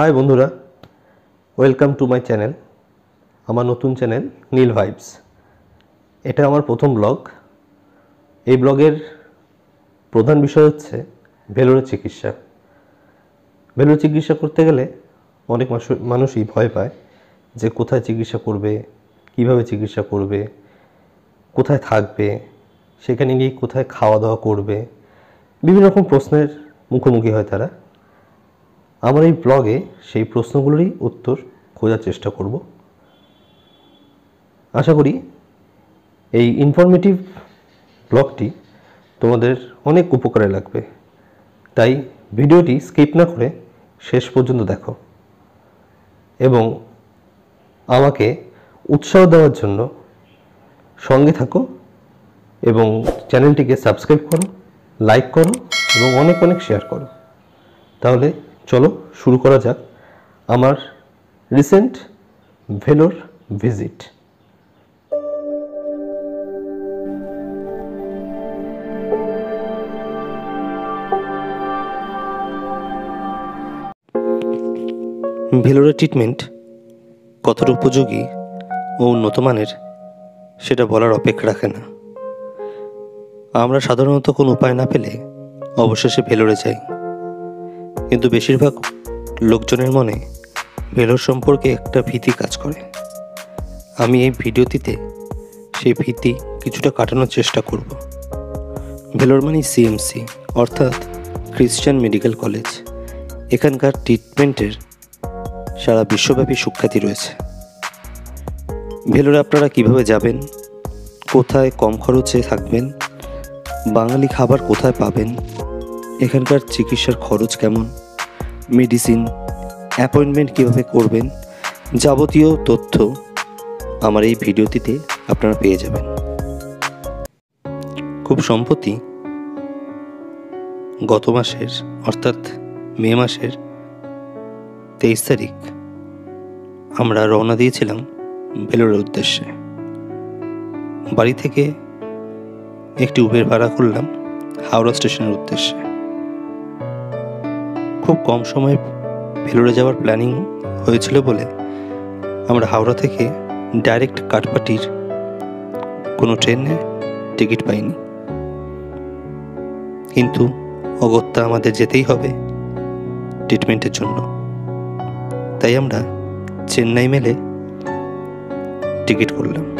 High বন্ধুরা। Welcome to my channel আমার নতুন চ্যানেল নীল ভাইবস এটা আমার প্রথম ব্লগ এই ব্লগের প্রধান বিষয় হচ্ছে ভেলোরের চিকিৎসা। ভেলোর চিকিৎসা করতে গেলে অনেক মানুষ- মানুষই ভয় পায় যে কোথায় চিকিৎসা করবে, কীভাবে চিকিৎসা করবে, কোথায় থাকবে, সেখানে গিয়ে কোথায় খাওয়া দাওয়া করবে। বিভিন্ন রকম প্রশ্নের মুখোমুখি হয় তারা। আমার এই ব্লগে সেই প্রশ্নগুলোরই উত্তর খোঁজার চেষ্টা করব। আশা করি এই ইনফরমেটিভ ব্লগটি তোমাদের অনেক উপকারে লাগবে। তাই ভিডিওটি স্কিপ না করে শেষ পর্যন্ত দেখো এবং আমাকে উৎসাহ দেওয়ার জন্য সঙ্গে থাকো এবং চ্যানেলটিকে সাবস্ক্রাইব করো লাইক করো এবং অনেক অনেক শেয়ার করো। তাহলে চলো শুরু করা যাক। আমার রিসেন্ট ভেলোর ভিজিট ভেলোরের ট্রিটমেন্ট কতটা উপযোগী ও উন্নত মানের সেটা বলার অপেক্ষা রাখে না। আমরা সাধারণত কোনো উপায় না পেলে অবশেষে ভেলোরে যাই। কিন্তু বেশিরভাগ লোকজনের মনে ভেলোর সম্পর্কে একটা ভীতি কাজ করে। আমি এই ভিডিওটিতে সেই ভীতি কিছুটা কাটানোর চেষ্টা করব। ভেলোর মানে সিএমসি অর্থাৎ খ্রিস্টান মেডিকেল কলেজ এখানকার ট্রিটমেন্টের সারা বিশ্বব্যাপী সুখ্যাতি রয়েছে। ভেলোরে আপনারা কীভাবে যাবেন, কোথায় কম খরচে থাকবেন, বাঙালি খাবার কোথায় পাবেন এখানকার চিকিৎসার খরচ কেমন? মেডিসিন অ্যাপয়েন্টমেন্ট কীভাবে করবেন? যাবতীয় তথ্য আমার এই ভিডিওটিতে আপনারা পেয়ে যাবেন। খুব সম্প্রতি গত মাসের, অর্থাৎ মে মাসের তেইশ তারিখ আমরা রওনা দিয়েছিলাম ভেলোরের উদ্দেশ্যে। বাড়ি থেকে একটি উবের ভাড়া করলাম হাওড়া স্টেশনের উদ্দেশ্যে। খুব কম সময়ে ভেলোরে যাওয়ার প্ল্যানিং হয়েছিল বলে আমরা হাওড়া থেকে ডাইরেক্ট কাঠপাটির কোনো ট্রেনে টিকিট পাইনি। কিন্তু অগত্যা আমাদের যেতেই হবে ট্রিটমেন্টের জন্য। তাই আমরা চেন্নাই মেলে টিকিট করলাম।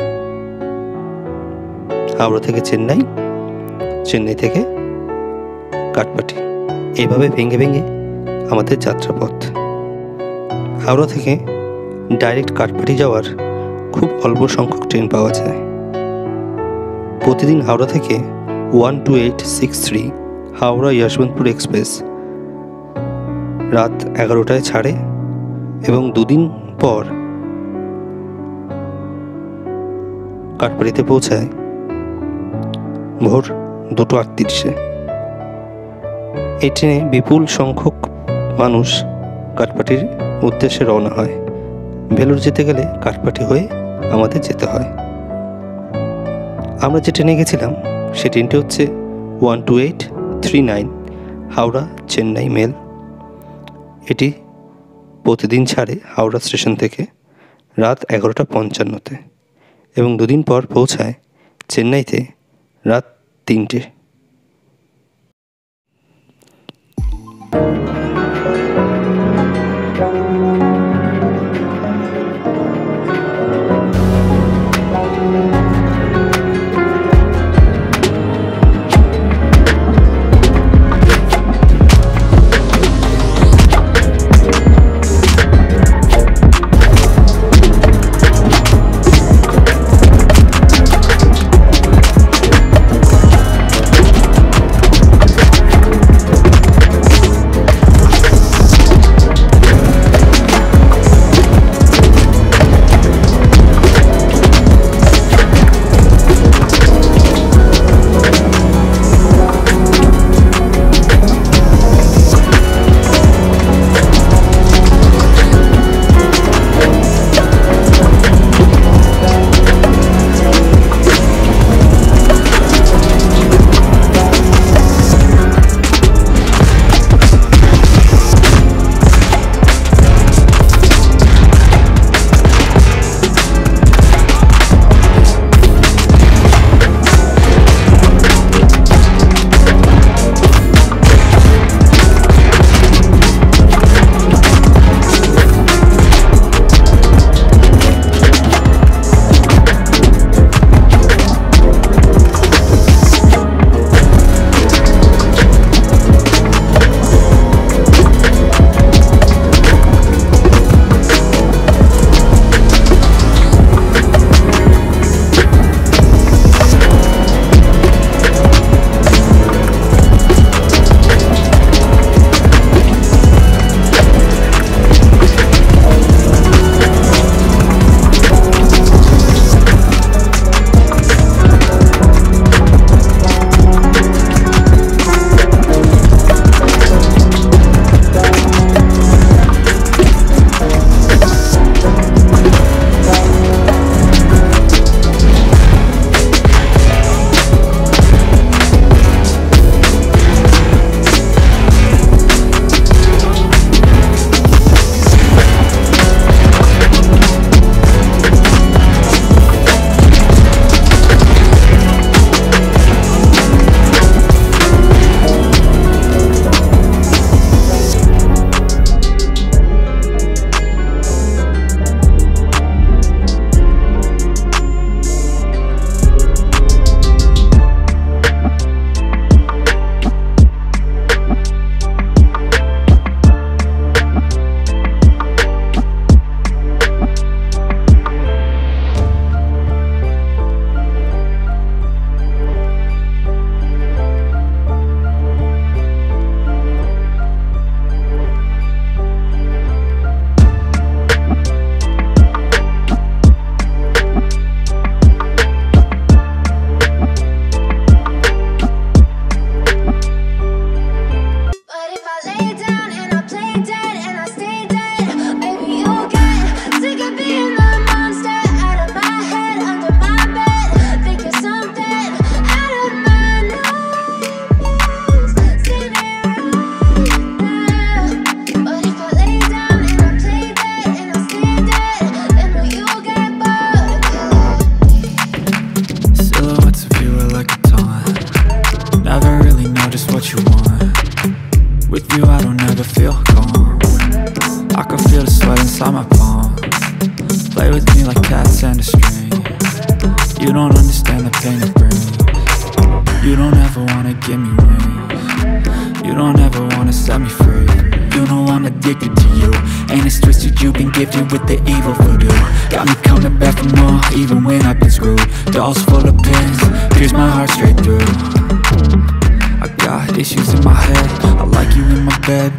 হাওড়া থেকে চেন্নাই চেন্নাই থেকে কাঠপাটি। এইভাবে ভেঙে ভেঙে আমাদের যাত্রাপথ। হাওড়া থেকে ডাইরেক্ট কাঠপাটি যাওয়ার খুব অল্প সংখ্যক ট্রেন পাওয়া যায়। প্রতিদিন হাওড়া থেকে one two eight six three Howrah Yesvantpur express রাত এগারোটায় ছাড়ে এবং দুদিন পর কাঠপাড়িতে পৌঁছায় ভোর দুটো আটত্রিশে। এই ট্রেনে বিপুল সংখ্যক মানুষ কাঠপাটির উদ্দেশ্যে রওনা হয়। ভেলোর যেতে গেলে কাঠপাটি হয়ে আমাদের যেতে হয়। আমরা যে ট্রেনে গেছিলাম, সে ট্রেনটি হচ্ছে one two eight three nine, Howrah Chennai mail. এটি প্রতিদিন ছাড়ে হাওড়া স্টেশন থেকে রাত এগারোটা পঞ্চান্নতে এবং দুদিন পর পৌঁছায় চেন্নাইতে রাত তিনটে।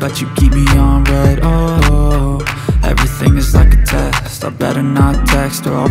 But you keep me on red. Oh, everything is like a test. I better not text or I'll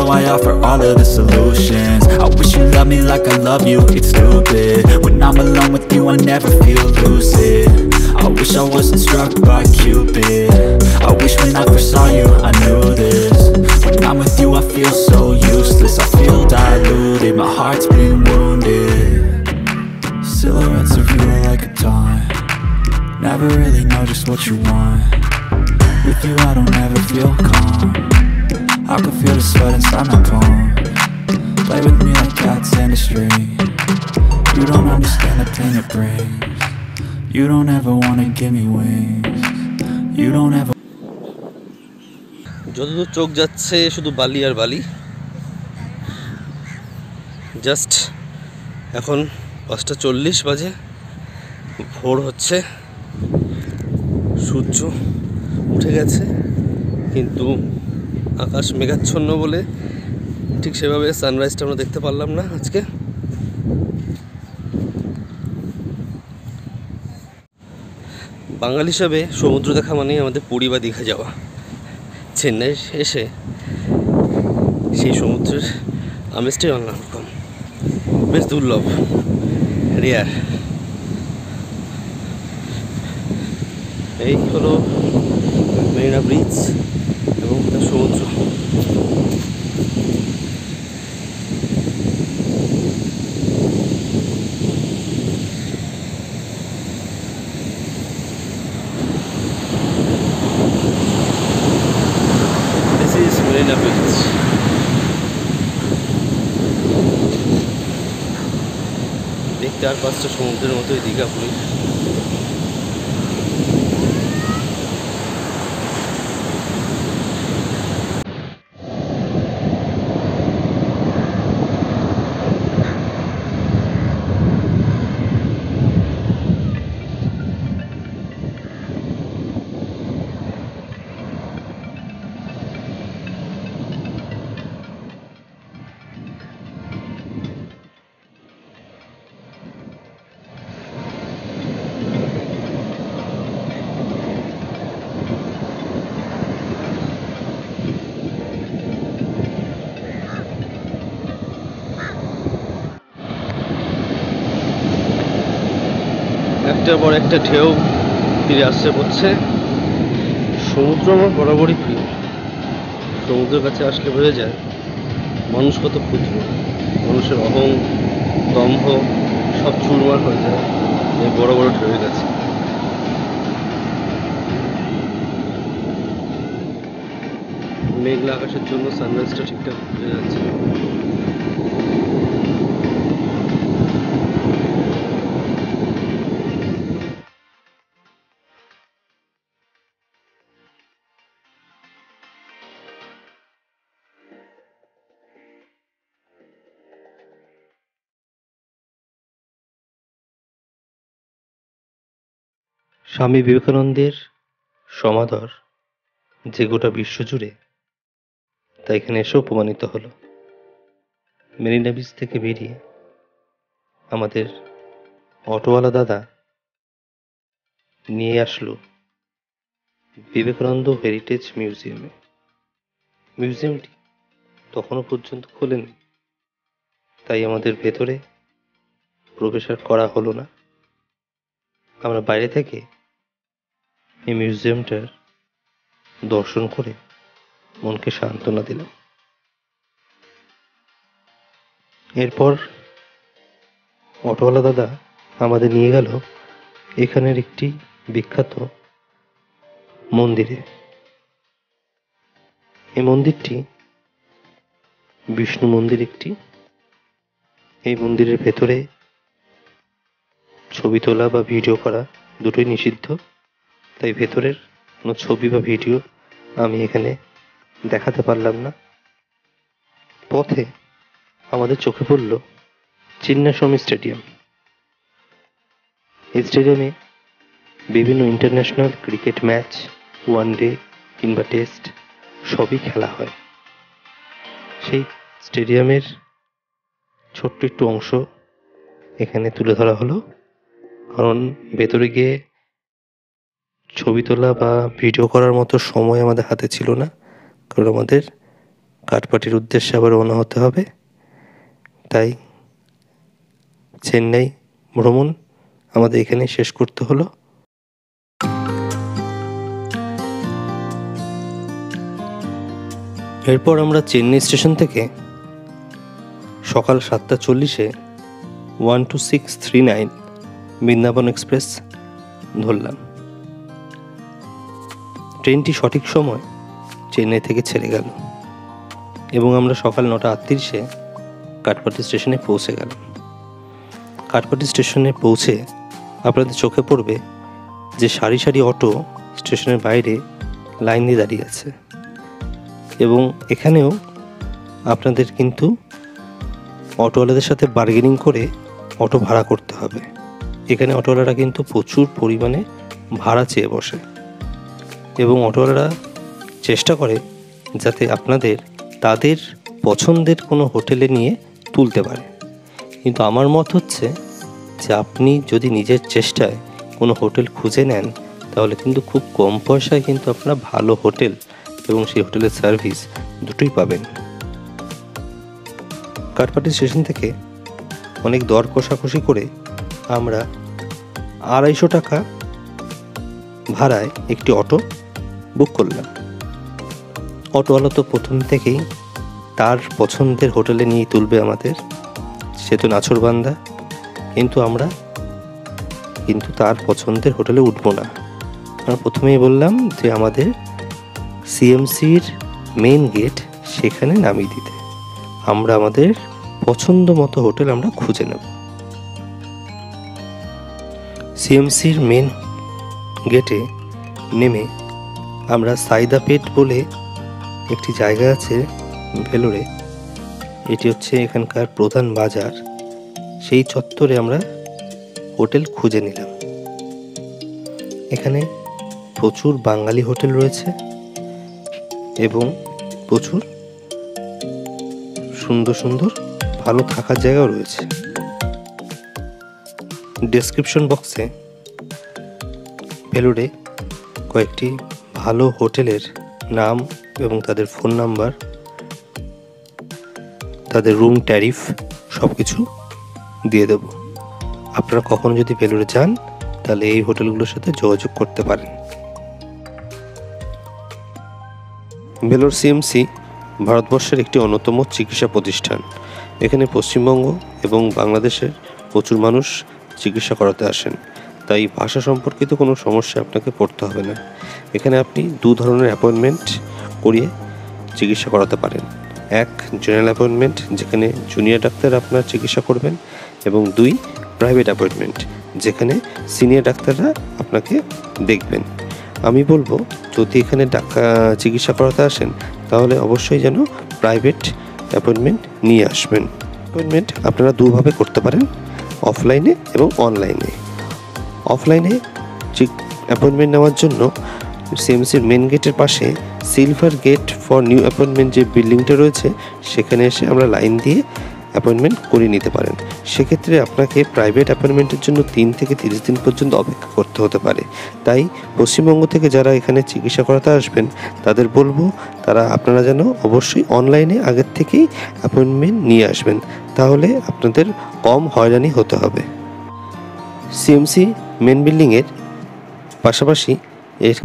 Though I offer all of the solutions. I wish you loved me like I love you, it's stupid. When I'm alone with you, I never feel lucid. I wish I wasn't struck by Cupid. I wish when I first saw you, I knew this. When I'm with you, I feel so useless. I feel diluted, my heart's been wounded. Silhouettes of you are like a taunt. Never really know just what you want. With you I don't ever feel calm I can feel the sweat inside my palm Play with me like cats and a string You don't understand the pain it brings You don't ever wanna give me wings You don't ever যতদূর চোখ যাচ্ছে শুধু বালি আর বালি just এখন পাঁচটা চল্লিশ বাজে ভোর হচ্ছে সূর্য উঠে গেছে কিন্তু আকাশ মেঘাচ্ছন্ন বলে ঠিক সেভাবে সানরাইজটা আমরা দেখতে পারলাম না আজকে। বাঙালি হিসাবে সমুদ্র দেখা মানেই আমাদের পুরী বা দীঘা যাওয়া। চেন্নাই এসে সেই সমুদ্রের আমেজটাই অন্যরকম। বেশ দুর্লভ রেয়ার এই হলো মেরিনা ব্রিজ। এবং তার সমুদ্র Marina. দেখতে আর পাঁচটা সমুদ্রের মতোই দীঘা পুরী একটার পর একটা ঢেউ ফিরে আসছে পড়ছে সমুদ্র আমার বরাবরই প্রিয়। সমুদ্রের কাছে আসলে বোঝা যায়, মানুষ কত ক্ষুদ্র। মানুষের অহং, দম্ভ, সব চুরমার হয়ে যায়। এই বড় বড় ঢেউয়ের কাছে। মেঘলা আকাশের জন্য সানরাইজটা ঠিকঠাক বোঝা যাচ্ছে স্বামী বিবেকানন্দের সমাদর যে গোটা বিশ্বজুড়ে তা এখানে এসেও প্রমাণিত হলো। মেরিনা বিচ থেকে বেরিয়ে আমাদের অটোওয়ালা দাদা নিয়ে আসলো বিবেকানন্দ হেরিটেজ মিউজিয়ামে। মিউজিয়ামটি তখনও পর্যন্ত খোলেনি, তাই আমাদের ভেতরে প্রবেশ করা হলো না। আমরা বাইরে থেকে এই মিউজিয়ামটার দর্শন করে মনকে সান্ত্বনা দিলাম। এরপর অটোওয়ালা দাদা আমাদের নিয়ে গেল এখানের একটি বিখ্যাত মন্দিরে। এই মন্দিরটি বিষ্ণু মন্দির একটি। এই মন্দিরের ভেতরে ছবি তোলা বা ভিডিও করা দুটোই নিষিদ্ধ। তাই ভেতরের কোনো ছবি বা ভিডিও আমি এখানে দেখাতে পারলাম না। পথে আমাদের চোখে পড়ল চিন্নাস্বামী স্টেডিয়াম। এই স্টেডিয়ামে বিভিন্ন international cricket match, one day কিংবা টেস্ট সবই খেলা হয়। সেই স্টেডিয়ামের ছোট্ট একটু অংশ এখানে তুলে ধরা হলো। কারণ ভেতরে গিয়ে ছবি তোলা বা ভিডিও করার মতো সময় আমাদের হাতে ছিল না, কারণ আমাদের কাঠপাটির উদ্দেশ্যে আবার রওনা হতে হবে। তাই চেন্নাই ভ্রমণ আমাদের এখানে শেষ করতে হলো। এরপর আমরা চেন্নাই স্টেশন থেকে সকাল সাতটা চল্লিশে one two six three nine Vrindavan express ধরলাম। ট্রেনটি সঠিক সময় চেন্নাই থেকে ছেড়ে গেল এবং আমরা সকাল নটা আটত্রিশে কাঠপাটি স্টেশনে পৌঁছে গেলাম। কাঠপাটি স্টেশনে পৌঁছে আপনাদের চোখে পড়বে যে সারি সারি অটো স্টেশনের বাইরে লাইন দিয়ে দাঁড়িয়ে আছে এবং এখানেও আপনাদের কিন্তু অটোওয়ালাদের সাথে বার্গেনিং করে অটো ভাড়া করতে হবে। এখানে অটোওয়ালারা কিন্তু প্রচুর পরিমাণে ভাড়া চেয়ে বসে। এবং অটোওয়ালারা চেষ্টা করে যাতে আপনাদের তাদের পছন্দের কোনো হোটেলে নিয়ে তুলতে পারে। কিন্তু আমার মত হচ্ছে যে আপনি যদি নিজের চেষ্টায় কোনো হোটেল খুঁজে নেন, তাহলে কিন্তু খুব কম পয়সায় কিন্তু আপনারা ভালো হোটেল এবং সেই হোটেলের সার্ভিস দুটোই পাবেন। কাঠপাটি স্টেশন থেকে অনেক দর কষাকষি করে আমরা আড়াইশো টাকা ভাড়ায় একটি অটো বুক করলাম। অটোওয়ালা তো প্রথম থেকেই তার পছন্দের হোটেলে নিয়ে তুলবে আমাদের। সে তো নাছরবান্দা কিন্তু আমরা, কিন্তু তার পছন্দের হোটেলে উঠবো না। আমরা প্রথমেই বললাম যে আমাদের সিএমসির মেন গেট সেখানে নামিয়ে দিতে। আমরা আমাদের পছন্দ মতো হোটেল আমরা খুঁজে নেব। সিএমসির মেন গেটে নেমে আমরা সাইদাপেট বলে একটি জায়গা আছে ভেলোরে। এটি হচ্ছে এখানকার প্রধান বাজার। সেই চত্বরে আমরা হোটেল খুঁজে নিলাম। এখানে প্রচুর বাঙালি হোটেল রয়েছে এবং প্রচুর সুন্দর সুন্দর ভালো থাকার জায়গাও রয়েছে। ডেসক্রিপশন বক্সে ভেলোরে কয়েকটি ভালো হোটেলের নাম এবং তাদের ফোন নাম্বার, তাদের রুম ট্যারিফ সব কিছু দিয়ে দেব। আপনারা কখনো যদি ভেলোরে যান, তাহলে এই হোটেলগুলোর সাথে যোগাযোগ করতে পারেন। ভেলোর সিএমসি ভারতবর্ষের একটি অন্যতম চিকিৎসা প্রতিষ্ঠান। এখানে পশ্চিমবঙ্গ এবং বাংলাদেশের প্রচুর মানুষ চিকিৎসা করাতে আসেন। তাই ভাষা সম্পর্কিত কোনো সমস্যা আপনাকে পড়তে হবে না। এখানে আপনি দু ধরনের অ্যাপয়েন্টমেন্ট করিয়ে চিকিৎসা করাতে পারেন। এক জেনারেল অ্যাপয়েন্টমেন্ট যেখানে জুনিয়র ডাক্তার আপনার চিকিৎসা করবেন, এবং দুই প্রাইভেট অ্যাপয়েন্টমেন্ট যেখানে সিনিয়র ডাক্তাররা আপনাকে দেখবেন। আমি বলব, যদি এখানে ডাক্তার, চিকিৎসা করাতে আসেন, তাহলে অবশ্যই যেন প্রাইভেট অ্যাপয়েন্টমেন্ট নিয়ে আসবেন। অ্যাপয়েন্টমেন্ট আপনারা দুভাবে করতে পারেন অফলাইনে এবং অনলাইনে অফলাইনে অ্যাপয়েন্টমেন্ট নেওয়ার জন্য সিএমসির মেন গেটের পাশে silver gate for new appointment যে বিল্ডিংটা রয়েছে, সেখানে এসে আমরা লাইন দিয়ে অ্যাপয়েন্টমেন্ট করিয়ে নিতে পারেন। সেক্ষেত্রে আপনাকে প্রাইভেট অ্যাপয়েন্টমেন্টের জন্য তিন থেকে তিরিশ দিন পর্যন্ত অপেক্ষা করতে হতে পারে। তাই পশ্চিমবঙ্গ থেকে যারা এখানে চিকিৎসা করাতে আসবেন, তাদের বলব তারা আপনারা যেন অবশ্যই অনলাইনে আগের থেকেই অ্যাপয়েন্টমেন্ট নিয়ে আসবেন। তাহলে আপনাদের কম হয়রানি হতে হবে। সিএমসি মেন বিল্ডিংয়ের পাশাপাশি এর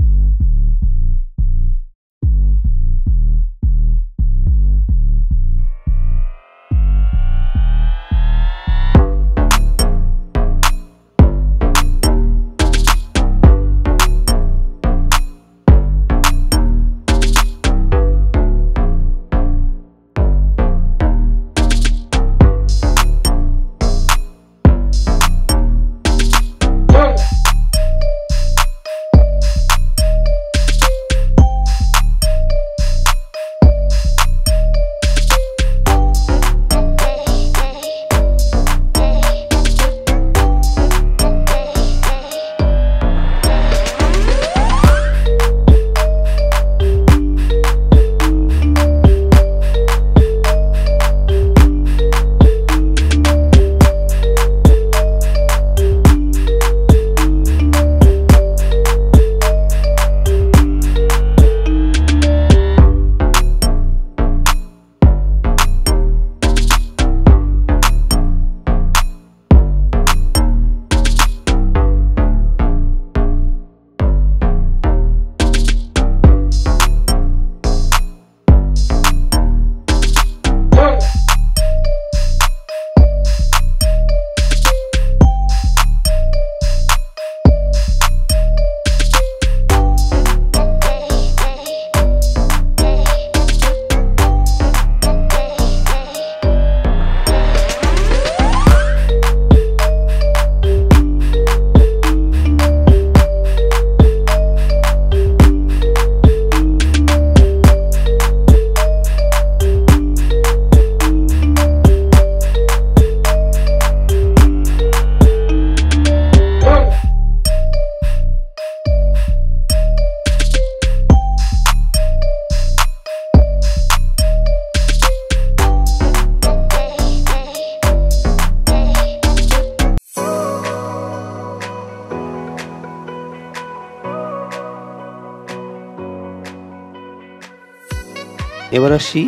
আসি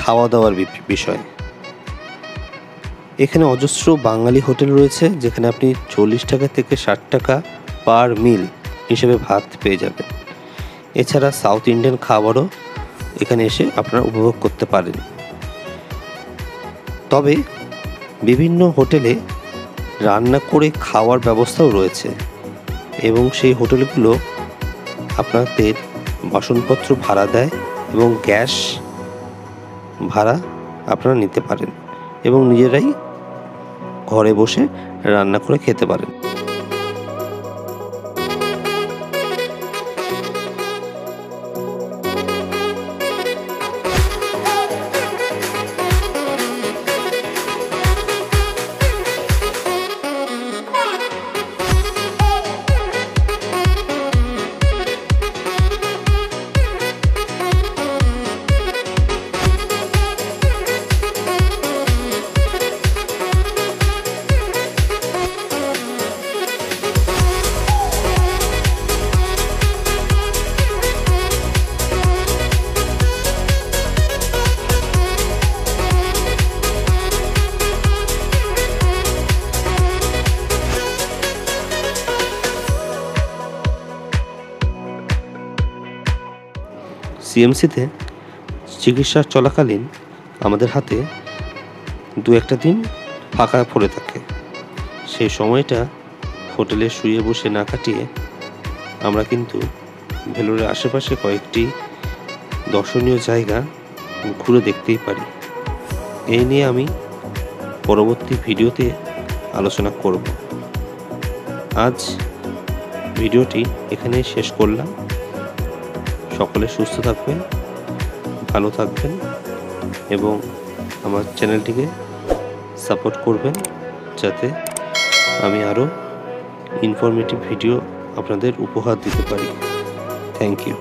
খাওয়া দাওয়ার বিষয়। এখানে অজস্র বাঙালি হোটেল রয়েছে, যেখানে আপনি চল্লিশ টাকা থেকে ষাট টাকা পার মিল হিসেবে ভাত পেয়ে যাবেন। এছাড়া সাউথ ইন্ডিয়ান খাবারও এখানে এসে আপনারা উপভোগ করতে পারেন। তবে বিভিন্ন হোটেলে রান্না করে খাওয়ার ব্যবস্থাও রয়েছে এবং সেই হোটেলগুলো আপনাদের বাসনপত্র ভাড়া দেয় এবং গ্যাস ভাড়া আপনারা নিতে পারেন এবং নিজেরাই ঘরে বসে রান্না করে খেতে পারেন। সিএমসিতে চিকিৎসা চলাকালীন আমাদের হাতে দু একটা দিন ফাঁকা পড়ে থাকে। সেই সময়টা হোটেলে শুয়ে বসে না কাটিয়ে আমরা কিন্তু ভেলোরের আশেপাশে কয়েকটি দর্শনীয় জায়গা ঘুরে দেখতেই পারি। এই নিয়ে আমি পরবর্তী ভিডিওতে আলোচনা করব। আজ ভিডিওটি এখানেই শেষ করলাম। সকলে সুস্থ থাকবেন, ভালো থাকবেন এবং আমার চ্যানেলটিকে সাপোর্ট করবেন যাতে আমি আরও ইনফরমেটিভ ভিডিও আপনাদের উপহার দিতে পারি। Thank you